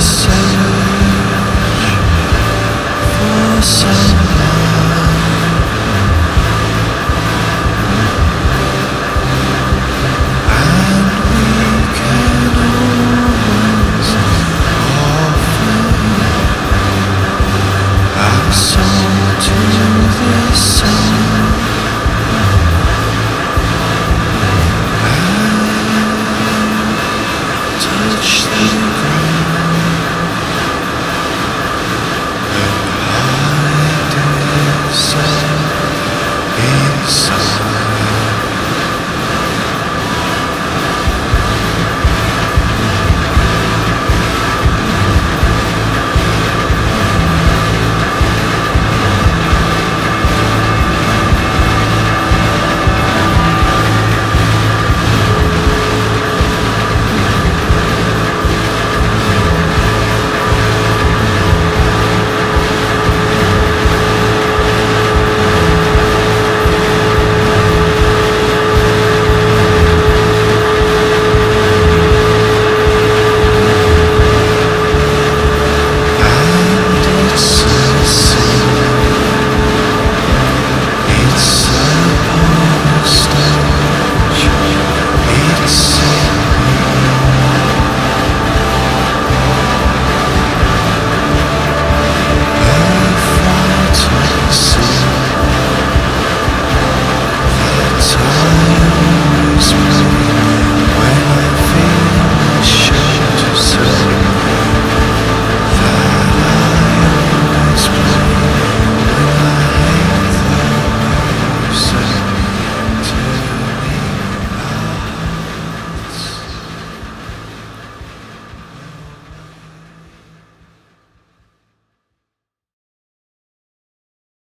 so